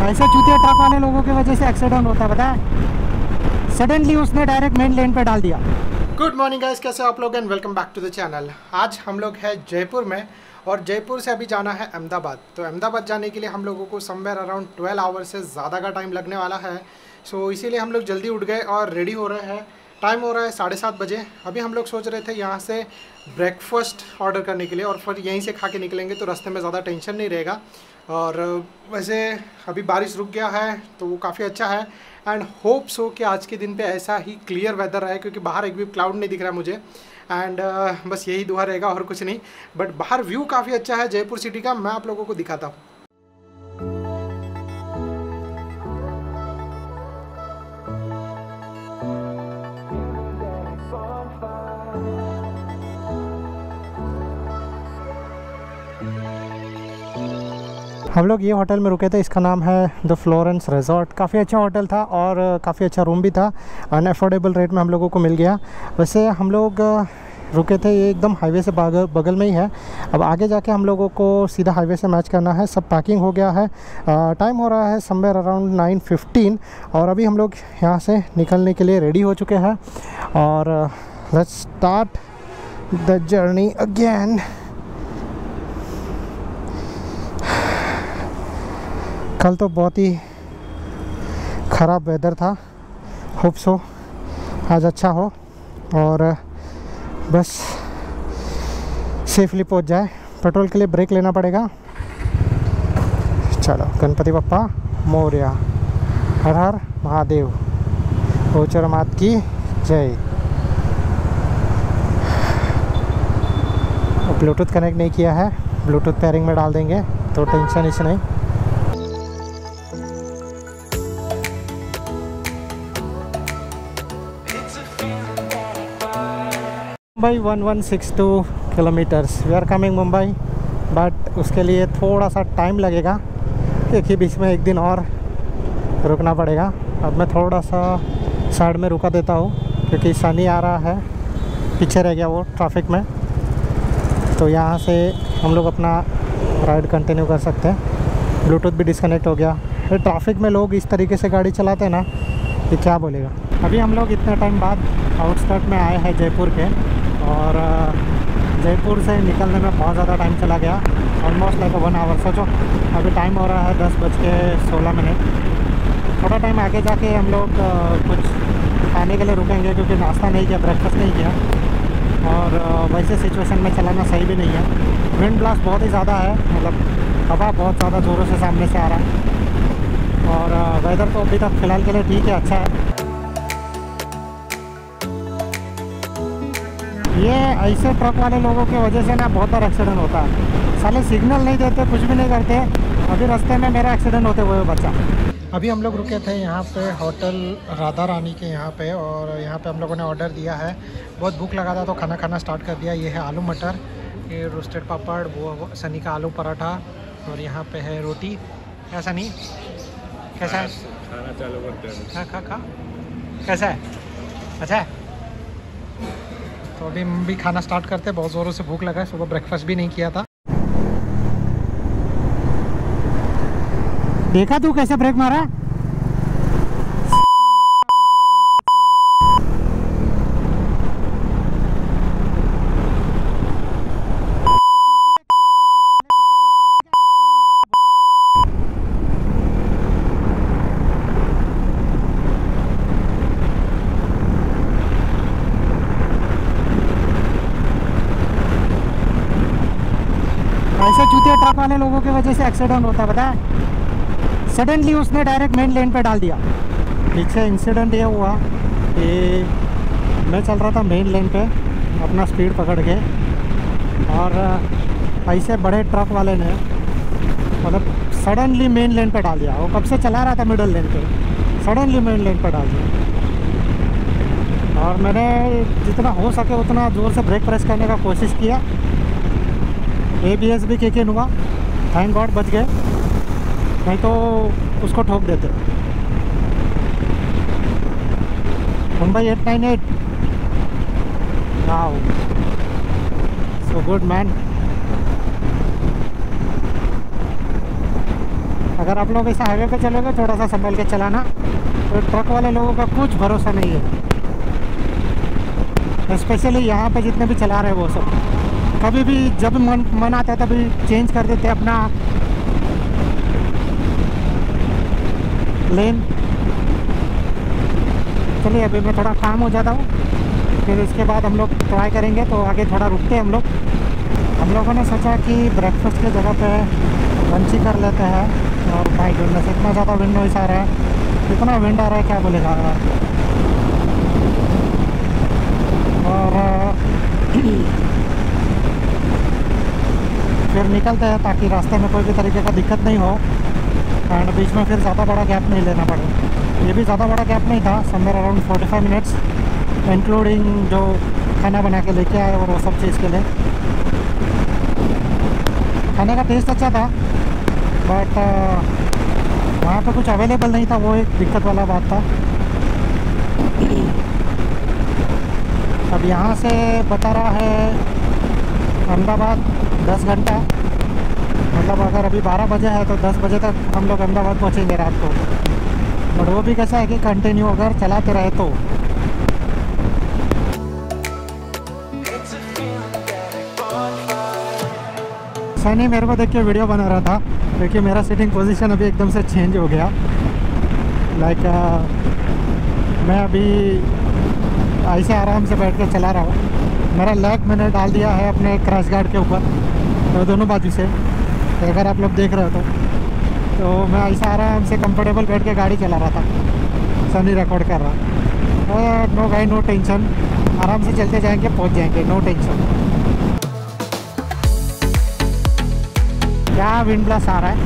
ऐसे चूतिया ट्रक वाले लोगों की वजह से एक्सीडेंट होता है पता सडनली उसने डायरेक्ट मेन लेन पे डाल दिया। गुड मॉर्निंग गाइस कैसे आप लोग? And welcome back to the channel आज हम लोग हैं जयपुर में और जयपुर से अभी जाना है अहमदाबाद। तो अहमदाबाद जाने के लिए हम लोगों को समवेयर अराउंड 12 आवर से ज़्यादा का टाइम लगने वाला है। सो so, इसीलिए हम लोग जल्दी उठ गए और रेडी हो रहे हैं। टाइम हो रहा है साढ़े सात बजे। अभी हम लोग सोच रहे थे यहाँ से ब्रेकफास्ट ऑर्डर करने के लिए और फिर यहीं से खा के निकलेंगे तो रास्ते में ज़्यादा टेंशन नहीं रहेगा। और वैसे अभी बारिश रुक गया है तो वो काफ़ी अच्छा है। एंड होप सो कि आज के दिन पे ऐसा ही क्लियर वेदर रहे क्योंकि बाहर एक भी क्लाउड नहीं दिख रहा मुझे। एंड बस यही दुआ रहेगा और कुछ नहीं। बट बाहर व्यू काफ़ी अच्छा है, जयपुर सिटी का, मैं आप लोगों को दिखाता हूँ। हम लोग ये होटल में रुके थे, इसका नाम है द फ्लोरेंस रिजॉर्ट। काफ़ी अच्छा होटल था और काफ़ी अच्छा रूम भी था। अनएफोर्डेबल रेट में हम लोगों को मिल गया। वैसे हम लोग रुके थे, ये एकदम हाईवे से बगल बगल में ही है। अब आगे जाके हम लोगों को सीधा हाईवे से मैच करना है। सब पैकिंग हो गया है। टाइम हो रहा है समवेयर अराउंड नाइन फिफ्टीन और अभी हम लोग यहाँ से निकलने के लिए रेडी हो चुके हैं। और let's start the journey again कल तो बहुत ही ख़राब वेदर था। होप सो आज अच्छा हो और बस सेफली पहुँच जाए। पेट्रोल के लिए ब्रेक लेना पड़ेगा। चलो, गणपति बप्पा, मौर्य हर हर महादेव, गोचर मात की जय। ब्लूटूथ कनेक्ट नहीं किया है। ब्लूटूथ पेयरिंग में डाल देंगे तो टेंशन इस नहीं। Mumbai 1162 kilometres we are coming Mumbai but उसके लिए थोड़ा सा टाइम लगेगा। देखिए, बीच में एक दिन और रुकना पड़ेगा। अब मैं थोड़ा सा साइड में रुका देता हूँ, क्योंकि सनी आ रहा है। पीछे रह गया वो ट्रैफ़िक में। तो यहाँ से हम लोग अपना राइड कंटिन्यू कर सकते हैं। ब्लूटूथ भी डिस्कनेक्ट हो गया। फिर ट्रैफ़िक में लोग इस तरीके से गाड़ी चलाते हैं ना, ये क्या बोलेगा? अभी हम लोग इतने टाइम बाद आउटस्कर्ट में आए हैं जयपुर के। और जयपुर से निकलने में बहुत ज़्यादा टाइम चला गया। ऑलमोस्ट लाइक वन आवर सोचो, अभी टाइम हो रहा है दस बज के सोलह मिनट। थोड़ा टाइम आगे जाके हम लोग कुछ खाने के लिए रुकेंगे, क्योंकि नाश्ता नहीं किया ब्रेकफास्ट नहीं किया। और वैसे सिचुएशन में चलाना सही भी नहीं है। विंड ब्लास्ट बहुत ही ज़्यादा है मतलब हवा बहुत ज़्यादा ज़ोरों से सामने से आ रहा है। और वेदर तो अभी तक फ़िलहाल के लिए ठीक है अच्छा है। ये ऐसे ट्रक वाले लोगों की वजह से ना बहुत बार एक्सीडेंट होता है। साले सिग्नल नहीं देते कुछ भी नहीं करते। अभी रास्ते में मेरा एक्सीडेंट होते हुए बच्चा अभी हम लोग रुके थे यहाँ पे होटल राधा रानी के यहाँ पे और यहाँ पे हम लोगों ने ऑर्डर दिया है। बहुत भूख लगा था तो खाना खाना स्टार्ट कर दिया। ये है आलू मटर ये रोस्टेड पापड़ वो सनी का आलू पराठा और यहाँ पे है रोटी। क्या सनी? कैसा है? खाना चालू करते हैं। खा खा खा। कैसा है? अच्छा है? तो अभी हम भी खाना स्टार्ट करते हैं। बहुत ज़ोरों से भूख लगा है। सुबह ब्रेकफास्ट भी नहीं किया था। देखा तू कैसे ब्रेक मारा? ऐसे चूतिया ट्रक वाले लोगों की वजह से एक्सीडेंट होता है है सडनली उसने डायरेक्ट मेन लेन पे डाल दिया। पीछे इंसिडेंट ये हुआ कि मैं चल रहा था मेन लेन पे, अपना स्पीड पकड़ के। और ऐसे बड़े ट्रक वाले ने मतलब सडनली मेन लेन पे डाल दिया। वो कब से चला रहा था मिडल लेन पे? सडनली मेन लेन पे डाल दिया। और मैंने जितना हो सके उतना ज़ोर से ब्रेक प्रेस करने का कोशिश किया। ए बी एस भी के के हुआ थैंक गॉड बच गए। नहीं तो उसको ठोक देते। Mumbai eight nine eight. So good man अगर आप लोग ऐसा हाईवे पे चलोगे थोड़ा सा संभल के चलाना। तो ट्रक वाले लोगों का कुछ भरोसा नहीं है। स्पेशली यहाँ पे जितने भी चला रहे हैं वो सब। कभी भी जब मन मन आता है तभी चेंज कर देते हैं अपना लेन चलिए, अभी मैं थोड़ा काम हो जाता हूँ। फिर इसके बाद हम लोग ट्राई करेंगे तो आगे थोड़ा रुकते हैं हम लोग। हम लोगों ने सोचा कि ब्रेकफास्ट की जगह पे लंच कर लेते हैं। और विंडो से इतना ज़्यादा विंडो इस आ रहा है। इतना विंड आ रहा है, क्या बोलेगा? और फिर निकलते हैं ताकि रास्ते में कोई भी तरीके का दिक्कत नहीं हो। एंड बीच में फिर ज़्यादा बड़ा गैप नहीं लेना पड़े। ये भी ज़्यादा बड़ा गैप नहीं था। समवेयर अराउंड 45 मिनट्स इंक्लूडिंग जो खाना बना के लेके आए और वो सब चीज़ के लिए। खाने का टेस्ट अच्छा था बट वहाँ पर कुछ अवेलेबल नहीं था, वो एक दिक्कत वाला बात था। अब यहाँ से बता रहा है अहमदाबाद 10 घंटा। मतलब अगर अभी 12 बजे है तो 10 बजे तक हम लोग अहमदाबाद पहुँचेंगे रात को। बट वो भी कैसा है कि कंटिन्यू अगर चलाते रहे तो। सनी मेरे को देख के वीडियो बना रहा था। देखिए मेरा सीटिंग पोजीशन अभी एकदम से चेंज हो गया। लाइक like, uh, मैं अभी ऐसे आराम से बैठ कर चला रहा हूँ। मेरा लेग मैंने डाल दिया है अपने क्रैश गार्ड के ऊपर तो दोनों बाजू से तो अगर आप लोग देख रहे हो तो। तो मैं ऐसा आराम से कंफर्टेबल बैठ के गाड़ी चला रहा था सनी रिकॉर्ड कर रहा। नो गाई नो टेंशन आराम से चलते जाएँगे, पहुँच जाएँगे नो टेंशन क्या विंड ब्लास आ रहा है?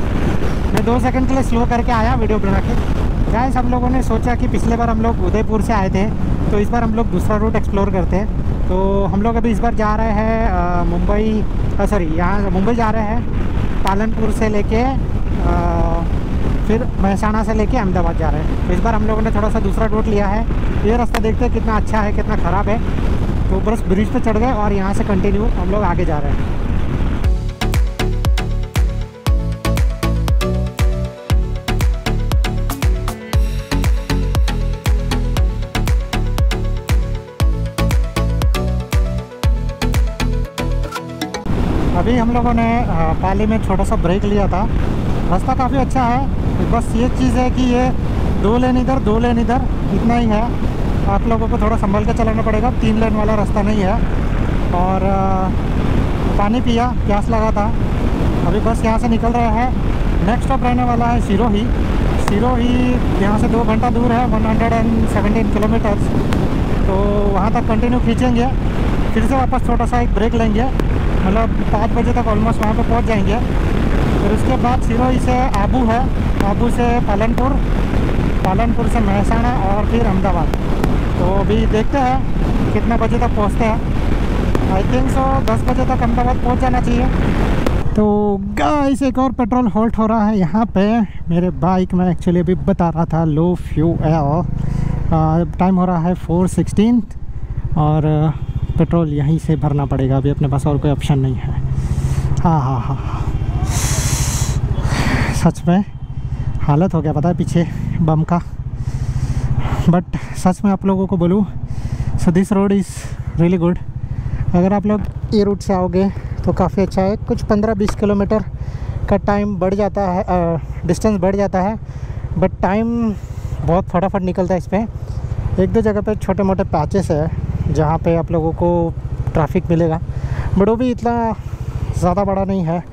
मैं दो सेकंड के लिए स्लो करके आया वीडियो बना के। गाइस हम लोगों ने सोचा कि पिछले बार हम लोग उदयपुर से आए थे तो इस बार हम लोग दूसरा रूट एक्सप्लोर करते हैं। तो हम लोग अभी इस बार जा रहे हैं मुंबई सॉरी यहाँ मुंबई जा रहे हैं, पालनपुर से लेके फिर महसाणा से लेके अहमदाबाद जा रहे हैं। तो इस बार हम लोगों ने थोड़ा सा दूसरा रूट लिया है। ये रास्ता देखते हैं कितना अच्छा है, कितना ख़राब है। तो बस ब्रिज पर चढ़ गए और यहाँ से कंटिन्यू हम लोग आगे जा रहे हैं। लोगों ने पाली में छोटा सा ब्रेक लिया था। रास्ता काफ़ी अच्छा है। बस ये चीज़ है कि ये दो लेन इधर, दो लेन इधर, इतना ही है। आप लोगों को थोड़ा संभल के चलाना पड़ेगा। तीन लेन वाला रास्ता नहीं है। और पानी पिया, प्यास लगा था। अभी बस यहाँ से निकल रहा है। नेक्स्ट स्टॉप रहने वाला है सिरोही। सिरोही यहाँ से दो घंटा दूर है 117 किलोमीटर्स तो वहाँ तक कंटिन्यू खींचेंगे। फिर से वापस छोटा सा एक ब्रेक लेंगे। मतलब पाँच बजे तक ऑलमोस्ट वहाँ पे पहुँच जाएँगे। फिर उसके बाद सिरोही से आबू है, आबू से पालनपुर पालनपुर से महसाणा और फिर अहमदाबाद। तो अभी देखते हैं कितने बजे तक पहुँचते हैं। आई थिंक सो दस बजे तक अहमदाबाद पहुँच जाना चाहिए। तो गाइस एक और पेट्रोल होल्ट हो रहा है यहाँ पे। मेरे बाइक में एक्चुअली अभी बता रहा था लो फ्यूएल टाइम हो रहा है फोर और पेट्रोल यहीं से भरना पड़ेगा, अभी अपने पास और कोई ऑप्शन नहीं है। हाँ हाँ हाँ सच में हालत हो गया, पता है, पीछे बम का। बट सच में आप लोगों को बोलूँ so this road is really good अगर आप लोग ये रूट से आओगे तो काफ़ी अच्छा है। कुछ 15-20 किलोमीटर का टाइम बढ़ जाता है डिस्टेंस बढ़ जाता है। बट टाइम बहुत फटाफट निकलता है इस पर एक दो जगह पे छोटे मोटे पैचेस है। जहाँ पे आप लोगों को ट्रैफ़िक मिलेगा। बट वो भी इतना ज़्यादा बड़ा नहीं है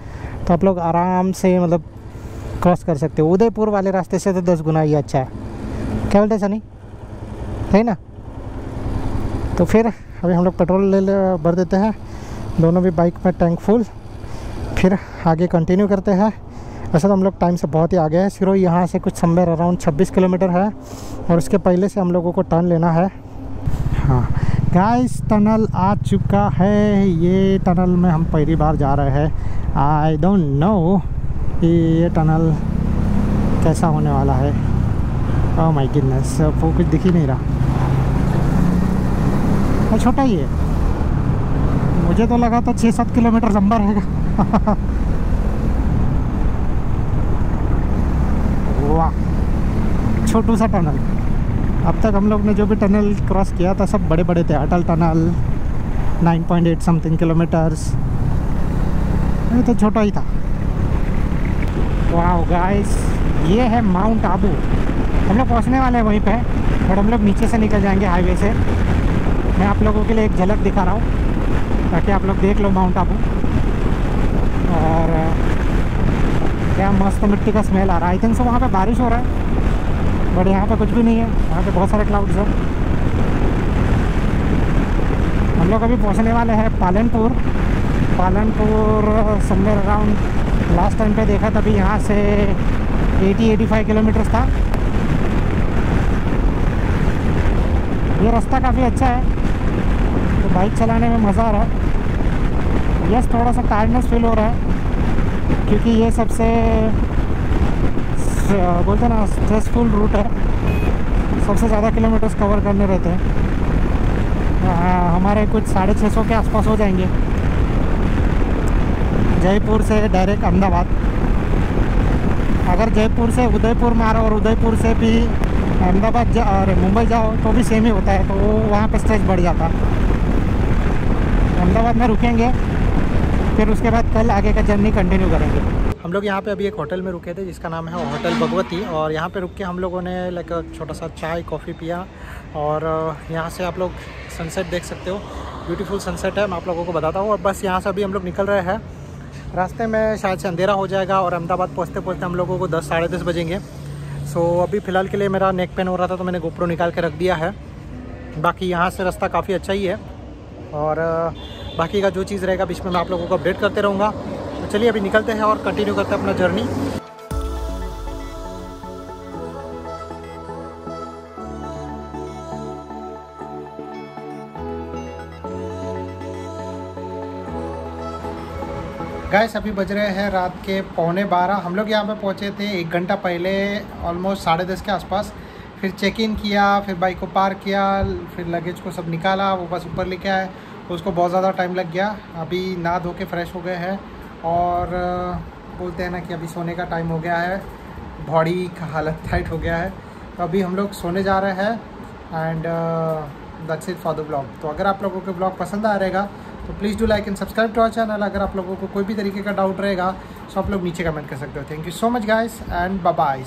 तो आप लोग आराम से मतलब क्रॉस कर सकते हो। उदयपुर वाले रास्ते से तो दस गुना ही अच्छा है। क्या बोलते सनी? है ना? तो फिर अभी हम लोग पेट्रोल ले ले, भर देते हैं। दोनों भी बाइक में टैंक फुल फिर आगे कंटिन्यू करते हैं। वैसे तो हम लोग टाइम से बहुत ही आगे हैं। सिर्फ़ यहाँ से कुछ समवेयर अराउंड 26 किलोमीटर है। और उसके पहले से हम लोगों को टर्न लेना है। हाँ। गाइस टनल आ चुका है। ये टनल में हम पहली बार जा रहे हैं। आई डोंट नो कि ये टनल कैसा होने वाला है। ओह माय गुडनेस वो कुछ दिख ही नहीं रहा। वो छोटा ही है। मुझे तो लगा था छः सात किलोमीटर लंबा रहेगा। वाह, छोटू सा टनल अब तक हम लोग ने जो भी टनल क्रॉस किया था, सब बड़े बड़े थे, अटल टनल 9.8 समथिंग किलोमीटर्स ये तो छोटा ही था। वाह गाइस ये है माउंट आबू हम लोग पहुँचने वाले हैं वहीं पे बट हम लोग नीचे से निकल जाएँगे हाईवे से। मैं आप लोगों के लिए एक झलक दिखा रहा हूँ, ताकि आप लोग देख लो माउंट आबू और, क्या मस्त मिट्टी का स्मेल आ रहा है। आई थिंक सो वहाँ पे बारिश हो रहा है। बट यहाँ पे कुछ भी नहीं है। यहाँ पे बहुत सारे क्लाउड्स हैं। हम लोग अभी पहुँचने वाले हैं Palanpur. Palanpur somewhere around last time पे देखा तभी यहाँ से 80-85 किलोमीटर्स था। ये रास्ता काफ़ी अच्छा है। तो बाइक चलाने में मज़ा आ रहा है। यस थोड़ा सा टायर्डनेस फील हो रहा है, क्योंकि ये सबसे बोलते हैं ना स्ट्रेसफुल रूट है। सबसे ज़्यादा किलोमीटर्स कवर करने रहते हैं। हमारे कुछ साढ़े छः सौ के आसपास हो जाएँगे। जयपुर से डायरेक्ट अहमदाबाद। अगर जयपुर से उदयपुर मारो और उदयपुर से भी अहमदाबाद जा, और मुंबई जाओ तो भी सेम ही होता है। तो वो वहाँ पर स्ट्रेस बढ़ जाता। अहमदाबाद में रुकेंगे, फिर उसके बाद कल आगे का जर्नी कंटिन्यू करेंगे। हम लोग यहाँ पे अभी एक होटल में रुके थे जिसका नाम है होटल भगवती और यहाँ पे रुक के हम लोगों ने लाइक छोटा सा चाय, कॉफ़ी पिया और यहाँ से आप लोग सनसेट देख सकते हो। ब्यूटीफुल सनसेट है, मैं आप लोगों को बताता हूँ। और बस यहाँ से अभी हम लोग निकल रहे हैं। रास्ते में शायद से अंधेरा हो जाएगा और अहमदाबाद पहुँचते पहुँचते हम लोगों को दस, साढ़े दस बजेंगे। सो अभी फ़िलहाल के लिए मेरा नेक पेन हो रहा था तो मैंने गोप्रो निकाल के रख दिया है। बाकी यहाँ से रास्ता काफ़ी अच्छा ही है और बाकी का जो चीज़ रहेगा, बीच में मैं आप लोगों को अपडेट करते रहूँगा। चलिए अभी निकलते हैं और कंटिन्यू करते हैं अपना जर्नी गैस अभी बज रहे हैं रात के पौने बारह। हम लोग यहाँ पे पहुँचे थे एक घंटा पहले ऑलमोस्ट साढ़े दस के आसपास। फिर चेक इन किया, फिर बाइक को पार्क किया, फिर लगेज को सब निकाला, वो बस ऊपर लेके आए। उसको बहुत ज़्यादा टाइम लग गया। अभी नहा धो के फ्रेश हो गए हैं। और बोलते हैं ना कि अभी सोने का टाइम हो गया है। बॉडी का हालत टाइट हो गया है। तो अभी हम लोग सोने जा रहे हैं and that's it for the blog तो अगर आप लोगों के ब्लॉग पसंद आ रहेगा तो please do like and subscribe to our channel अगर आप लोगों को कोई भी तरीके का डाउट रहेगा तो आप लोग नीचे कमेंट कर सकते हो. Thank you so much guys and bye